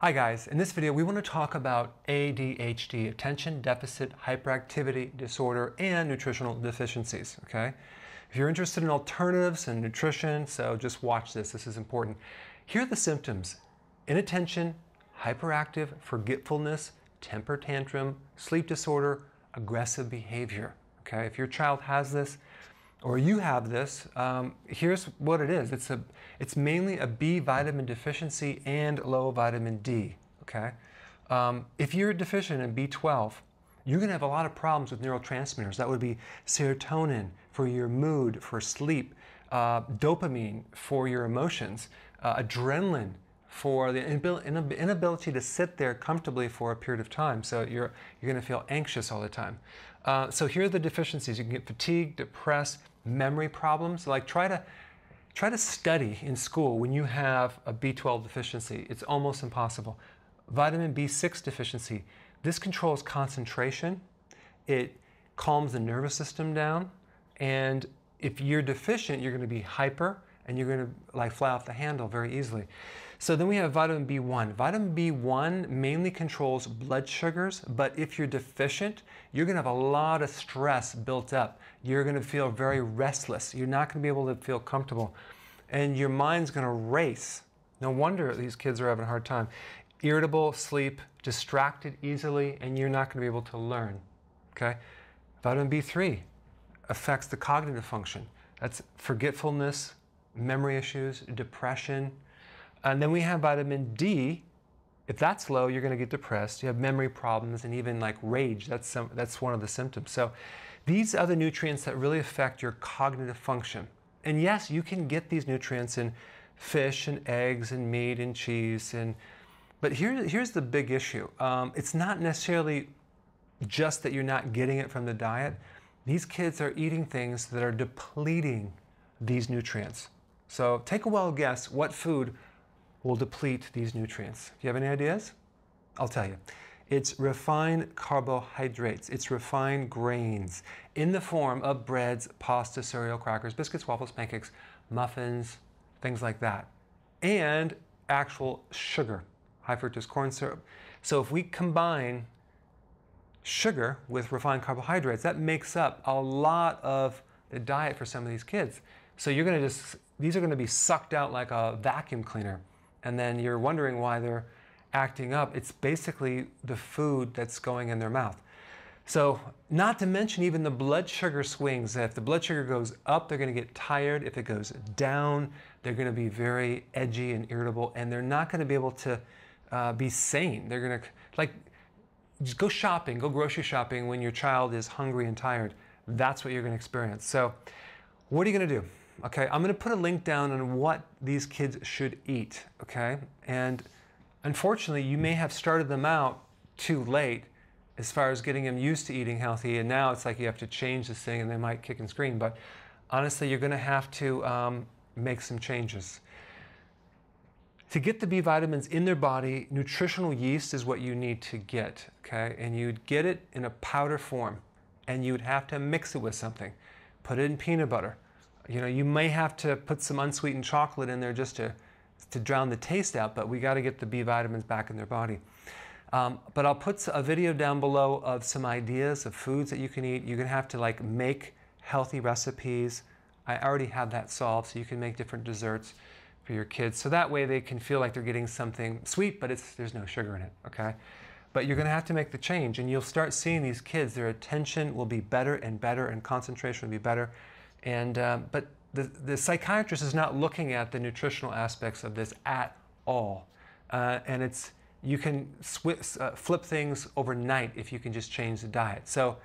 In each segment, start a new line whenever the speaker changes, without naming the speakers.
Hi guys, in this video we want to talk about ADHD, Attention Deficit Hyperactivity Disorder and nutritional deficiencies, okay? If you're interested in alternatives and nutrition, so just watch this, this is important. Here are the symptoms. Inattention, hyperactive, forgetfulness, temper tantrum, sleep disorder, aggressive behavior, okay? If your child has this, or you have this, um, here's what it is. It's, a, it's mainly a B vitamin deficiency and low vitamin D, okay? Um, if you're deficient in B12, you're gonna have a lot of problems with neurotransmitters. That would be serotonin for your mood, for sleep, uh, dopamine for your emotions, uh, adrenaline for the inability to sit there comfortably for a period of time. So you're, you're going to feel anxious all the time. Uh, so here are the deficiencies. You can get fatigued, depressed, memory problems. Like try to, try to study in school when you have a B12 deficiency. It's almost impossible. Vitamin B6 deficiency. This controls concentration. It calms the nervous system down. And if you're deficient, you're going to be hyper and you're going to like fly off the handle very easily. So then we have vitamin B1. Vitamin B1 mainly controls blood sugars, but if you're deficient, you're going to have a lot of stress built up. You're going to feel very restless. You're not going to be able to feel comfortable. And your mind's going to race. No wonder these kids are having a hard time. Irritable, sleep, distracted easily, and you're not going to be able to learn. Okay? Vitamin B3 affects the cognitive function. That's forgetfulness, memory issues, depression. And then we have vitamin D. If that's low, you're going to get depressed. You have memory problems and even like rage. That's, some, that's one of the symptoms. So these are the nutrients that really affect your cognitive function. And yes, you can get these nutrients in fish and eggs and meat and cheese. And, but here, here's the big issue. Um, it's not necessarily just that you're not getting it from the diet. These kids are eating things that are depleting these nutrients. So take a wild guess what food will deplete these nutrients. Do you have any ideas? I'll tell you. It's refined carbohydrates. It's refined grains in the form of breads, pasta, cereal, crackers, biscuits, waffles, pancakes, muffins, things like that. And actual sugar, high fructose corn syrup. So if we combine sugar with refined carbohydrates, that makes up a lot of the diet for some of these kids. So you're going to just, these are going to be sucked out like a vacuum cleaner. And then you're wondering why they're acting up. It's basically the food that's going in their mouth. So not to mention even the blood sugar swings. If the blood sugar goes up, they're going to get tired. If it goes down, they're going to be very edgy and irritable, and they're not going to be able to uh, be sane. They're going to, like, just go shopping, go grocery shopping when your child is hungry and tired. That's what you're going to experience. So what are you going to do? Okay, I'm going to put a link down on what these kids should eat. Okay, and unfortunately, you may have started them out too late as far as getting them used to eating healthy, and now it's like you have to change this thing, and they might kick and scream. But honestly, you're going to have to um, make some changes. To get the B vitamins in their body, nutritional yeast is what you need to get, okay? And you'd get it in a powder form, and you'd have to mix it with something. Put it in peanut butter you know, you may have to put some unsweetened chocolate in there just to, to drown the taste out, but we got to get the B vitamins back in their body. Um, but I'll put a video down below of some ideas of foods that you can eat. You're going to have to like make healthy recipes. I already have that solved, so you can make different desserts for your kids. So that way they can feel like they're getting something sweet, but it's, there's no sugar in it, okay? But you're going to have to make the change, and you'll start seeing these kids, their attention will be better and better, and concentration will be better. And, uh, but the, the psychiatrist is not looking at the nutritional aspects of this at all. Uh, and it's, you can uh, flip things overnight if you can just change the diet. So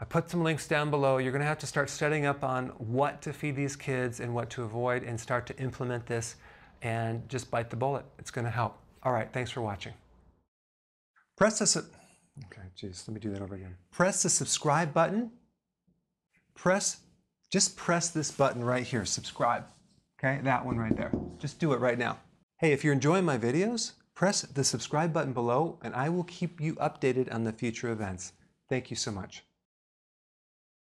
I put some links down below. You're going to have to start studying up on what to feed these kids and what to avoid and start to implement this and just bite the bullet. It's going to help. All right, thanks for watching. Press the, okay, jeez, let me do that over again. Press the subscribe button. Press just press this button right here, subscribe. Okay, that one right there. Just do it right now. Hey, if you're enjoying my videos, press the subscribe button below and I will keep you updated on the future events. Thank you so much.